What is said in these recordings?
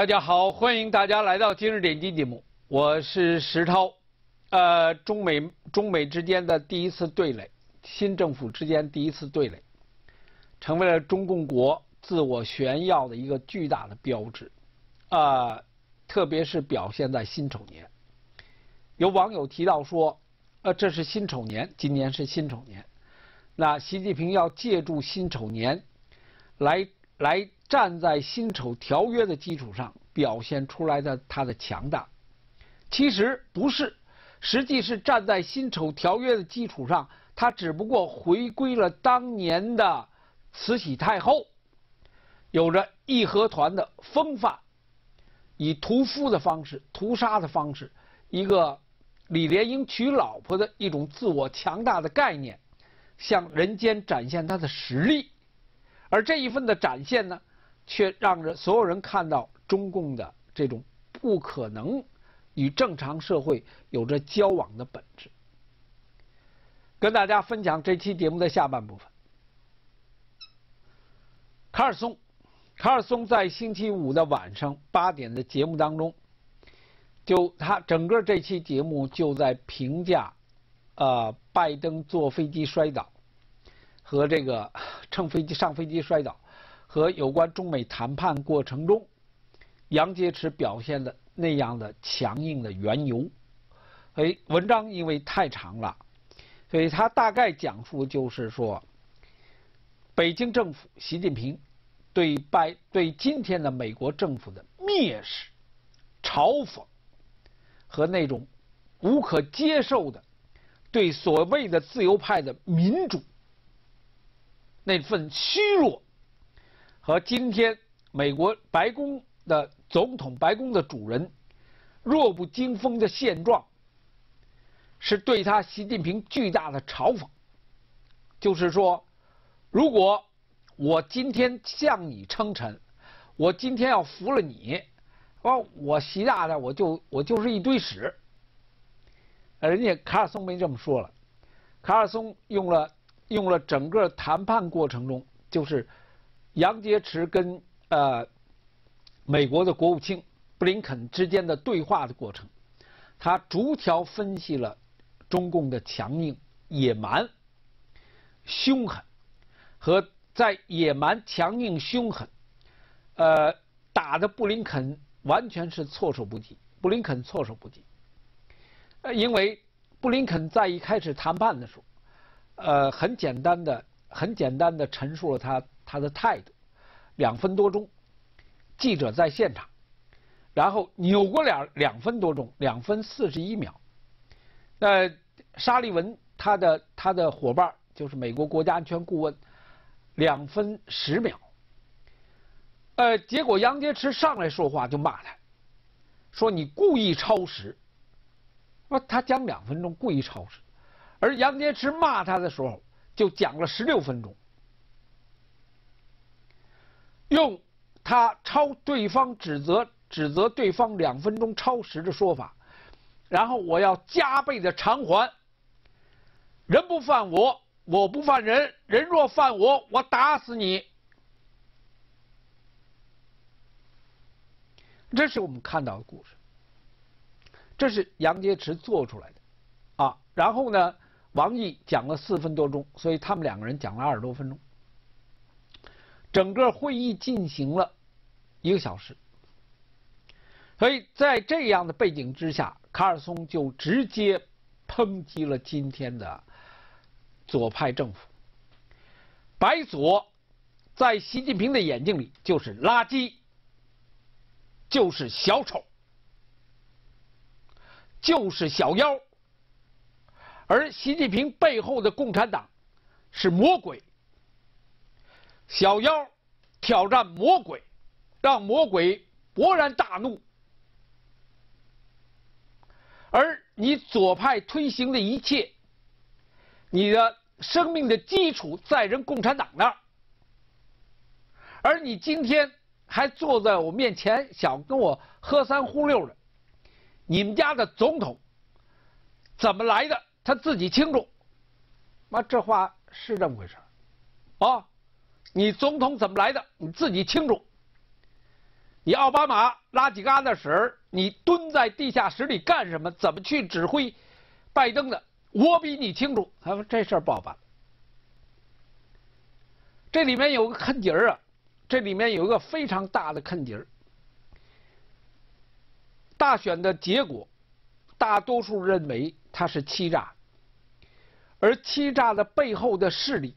大家好，欢迎大家来到今日点击节目，我是石涛。呃，中美中美之间的第一次对垒，新政府之间第一次对垒，成为了中共国自我炫耀的一个巨大的标志。啊，特别是表现在辛丑年。有网友提到说，呃，这是辛丑年，今年是辛丑年，那习近平要借助辛丑年，来来。站在辛丑条约的基础上表现出来的他的强大，其实不是，实际是站在辛丑条约的基础上，他只不过回归了当年的慈禧太后，有着义和团的风范，以屠夫的方式、屠杀的方式，一个李莲英娶老婆的一种自我强大的概念，向人间展现他的实力，而这一份的展现呢？却让着所有人看到中共的这种不可能与正常社会有着交往的本质。跟大家分享这期节目的下半部分。卡尔松，卡尔松在星期五的晚上八点的节目当中，就他整个这期节目就在评价，呃，拜登坐飞机摔倒和这个 乘飞机上飞机摔倒。和有关中美谈判过程中，杨洁篪表现的那样的强硬的缘由，哎，文章因为太长了，所以他大概讲述就是说，北京政府习近平对拜对今天的美国政府的蔑视、嘲讽和那种无可接受的对所谓的自由派的民主那份虚弱。和今天美国白宫的总统、白宫的主人弱不禁风的现状，是对他习近平巨大的嘲讽。就是说，如果我今天向你称臣，我今天要服了你，哦，我习大大我就我就是一堆屎。人家卡尔松没这么说了，卡尔松用了用了整个谈判过程中就是。杨洁篪跟呃美国的国务卿布林肯之间的对话的过程，他逐条分析了中共的强硬、野蛮、凶狠，和在野蛮、强硬、凶狠，呃打的布林肯完全是措手不及。布林肯措手不及，呃，因为布林肯在一开始谈判的时候，呃，很简单的、很简单的陈述了他。他的态度，两分多钟，记者在现场，然后扭过脸两分多钟，两分四十一秒。呃，沙利文他的他的伙伴就是美国国家安全顾问，两分十秒。呃，结果杨洁篪上来说话就骂他，说你故意超时。说他讲两分钟故意超时，而杨洁篪骂他的时候就讲了十六分钟。用他超对方指责指责对方两分钟超时的说法，然后我要加倍的偿还。人不犯我，我不犯人；人若犯我，我打死你。这是我们看到的故事，这是杨洁篪做出来的啊。然后呢，王毅讲了四分多钟，所以他们两个人讲了二十多分钟。整个会议进行了一个小时，所以在这样的背景之下，卡尔松就直接抨击了今天的左派政府。白左在习近平的眼睛里就是垃圾，就是小丑，就是小妖，而习近平背后的共产党是魔鬼。小妖挑战魔鬼，让魔鬼勃然大怒。而你左派推行的一切，你的生命的基础在人共产党那儿，而你今天还坐在我面前想跟我喝三呼六的，你们家的总统怎么来的？他自己清楚。妈，这话是这么回事啊？你总统怎么来的？你自己清楚。你奥巴马拉几疙瘩屎你蹲在地下室里干什么？怎么去指挥拜登的？我比你清楚。他说这事儿不好办。这里面有个坑底儿啊，这里面有一个非常大的坑底儿。大选的结果，大多数认为它是欺诈，而欺诈的背后的势力，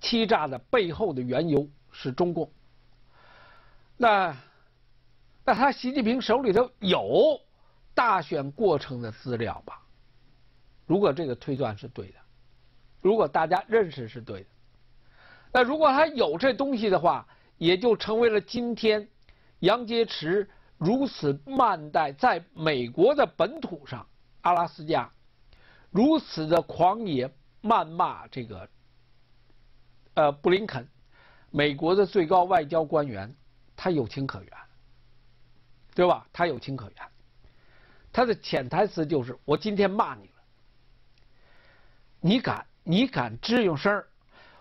欺诈的背后的缘由是中共。那，那他习近平手里头有大选过程的资料吧？如果这个推断是对的，如果大家认识是对的。那如果他有这东西的话，也就成为了今天杨洁篪如此慢待在美国的本土上，阿拉斯加如此的狂野谩骂这个呃布林肯，美国的最高外交官员，他有情可原，对吧？他有情可原，他的潜台词就是我今天骂你了，你敢你敢吱用声儿。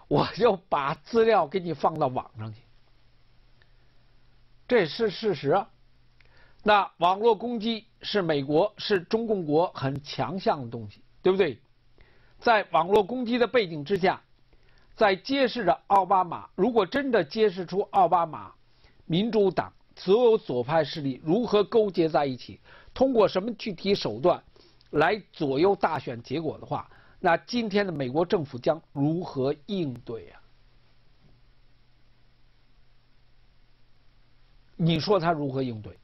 我就把资料给你放到网上去，这是事实啊。那网络攻击是美国是中共国很强项的东西，对不对？在网络攻击的背景之下，在揭示着奥巴马如果真的揭示出奥巴马、民主党所有左派势力如何勾结在一起，通过什么具体手段来左右大选结果的话。那今天的美国政府将如何应对呀？你说他如何应对？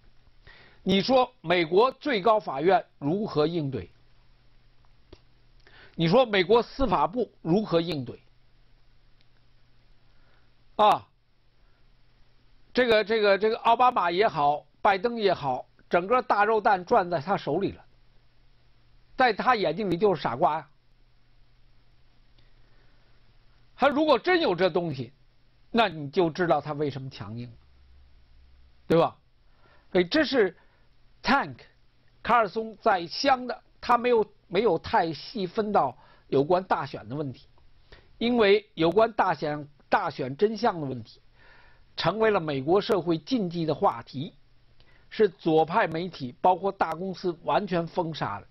你说美国最高法院如何应对？你说美国司法部如何应对？啊，这个这个这个奥巴马也好，拜登也好，整个大肉蛋攥在他手里了，在他眼睛里就是傻瓜呀。他如果真有这东西，那你就知道他为什么强硬，对吧？所以这是 Tank 卡尔松在乡的，他没有没有太细分到有关大选的问题，因为有关大选大选真相的问题，成为了美国社会禁忌的话题，是左派媒体包括大公司完全封杀的。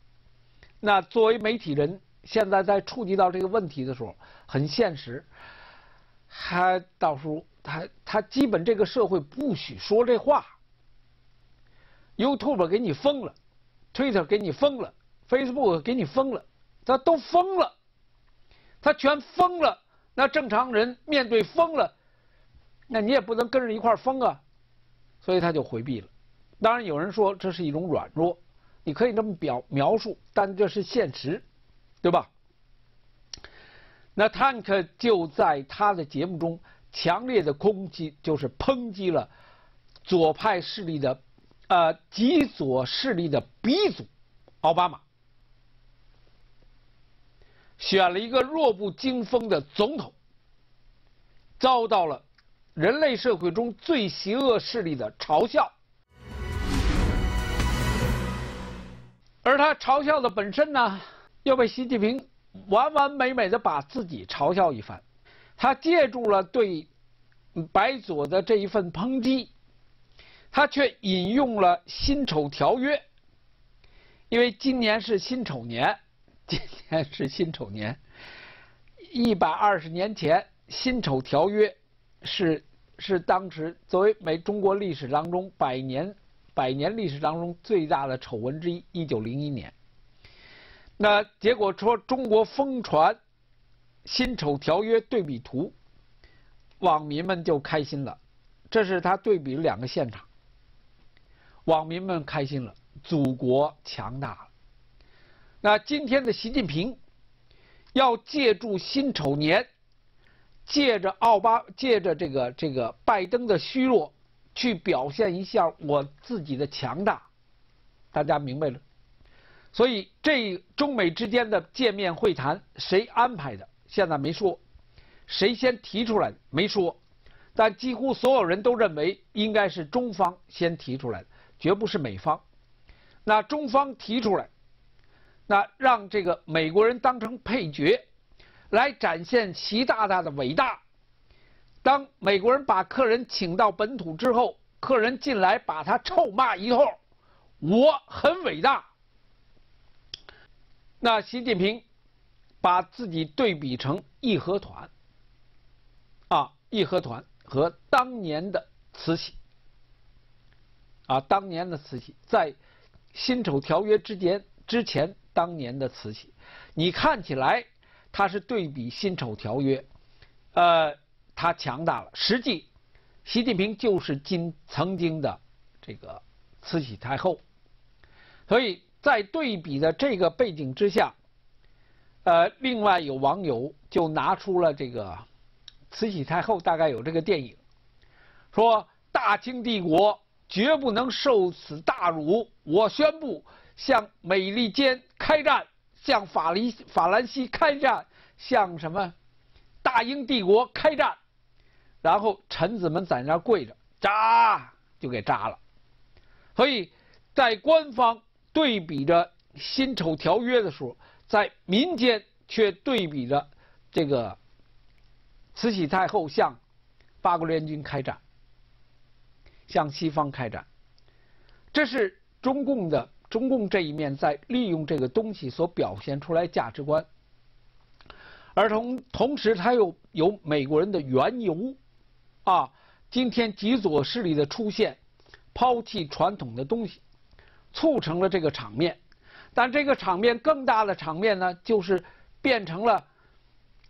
那作为媒体人。现在在触及到这个问题的时候，很现实，还到时候他他基本这个社会不许说这话。YouTube 给你封了，Twitter 给你封了，Facebook 给你封了，他都封了，他全封了。那正常人面对疯了，那你也不能跟着一块疯啊，所以他就回避了。当然有人说这是一种软弱，你可以这么表描述，但这是现实。对吧？那 Tank 就在他的节目中强烈的攻击，就是抨击了左派势力的，呃，极左势力的鼻祖奥巴马，选了一个弱不禁风的总统，遭到了人类社会中最邪恶势力的嘲笑，而他嘲笑的本身呢？又被习近平完完美美的把自己嘲笑一番，他借助了对白左的这一份抨击，他却引用了辛丑条约，因为今年是辛丑年，今年是辛丑年，一百二十年前辛丑条约是是当时作为美中国历史当中百年百年历史当中最大的丑闻之一，一九零一年。那结果说中国疯传辛丑条约对比图，网民们就开心了。这是他对比两个现场，网民们开心了，祖国强大了。那今天的习近平要借助辛丑年，借着奥巴，借着这个这个拜登的虚弱，去表现一下我自己的强大，大家明白了。所以，这中美之间的见面会谈谁安排的？现在没说，谁先提出来的没说，但几乎所有人都认为应该是中方先提出来的，绝不是美方。那中方提出来，那让这个美国人当成配角，来展现习大大的伟大。当美国人把客人请到本土之后，客人进来把他臭骂一通，我很伟大。那习近平把自己对比成义和团，啊，义和团和当年的慈禧，啊，当年的慈禧在辛丑条约之间之前，当年的慈禧，你看起来他是对比辛丑条约，呃，他强大了，实际。习近平就是今曾经的这个慈禧太后，所以在对比的这个背景之下，呃，另外有网友就拿出了这个慈禧太后大概有这个电影，说大清帝国绝不能受此大辱，我宣布向美利坚开战，向法黎法兰西开战，向什么大英帝国开战。然后臣子们在那跪着，扎就给扎了。所以在官方对比着辛丑条约的时候，在民间却对比着这个慈禧太后向八国联军开战，向西方开战。这是中共的中共这一面在利用这个东西所表现出来价值观，而同同时他又有美国人的缘由。啊，今天极左势力的出现，抛弃传统的东西，促成了这个场面。但这个场面更大的场面呢，就是变成了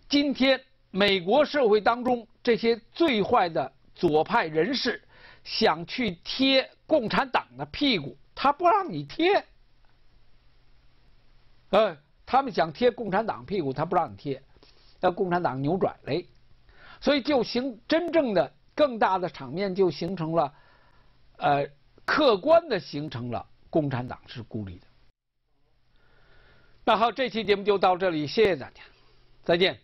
今天美国社会当中这些最坏的左派人士想去贴共产党的屁股，他不让你贴。呃，他们想贴共产党屁股，他不让你贴，要共产党扭转嘞。所以就形真正的更大的场面就形成了，呃，客观的形成了共产党是孤立的。那好，这期节目就到这里，谢谢大家，再见。